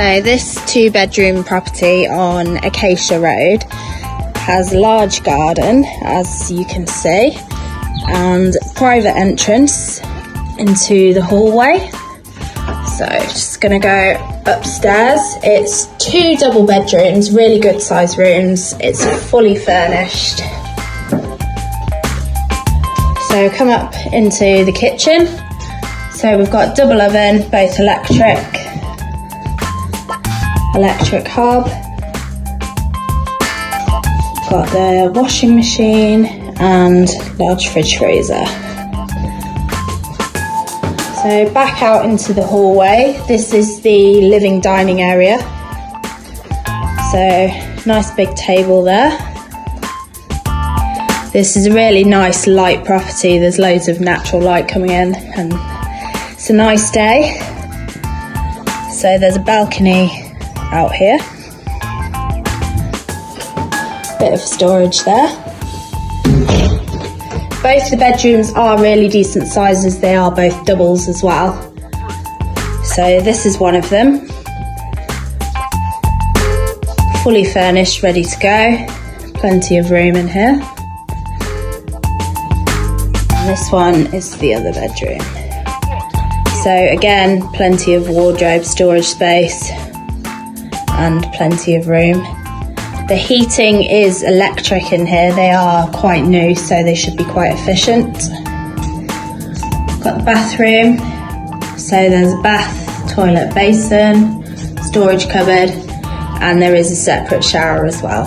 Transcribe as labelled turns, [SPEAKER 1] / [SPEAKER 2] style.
[SPEAKER 1] So this two bedroom property on Acacia Road has large garden as you can see and private entrance into the hallway. So just gonna go upstairs. It's two double bedrooms, really good size rooms. It's fully furnished. So come up into the kitchen. So we've got double oven, both electric, electric hob. Got the washing machine and large fridge freezer. So back out into the hallway. This is the living dining area. So nice big table there. This is a really nice light property. There's loads of natural light coming in and it's a nice day. So there's a balcony out here. Bit of storage there. Both the bedrooms are really decent sizes. They are both doubles as well. So this is one of them. Fully furnished, ready to go. Plenty of room in here. And this one is the other bedroom. So again, plenty of wardrobe storage space and plenty of room. The heating is electric in here. They are quite new, so they should be quite efficient. Got the bathroom. So there's a bath, toilet basin, storage cupboard, and there is a separate shower as well.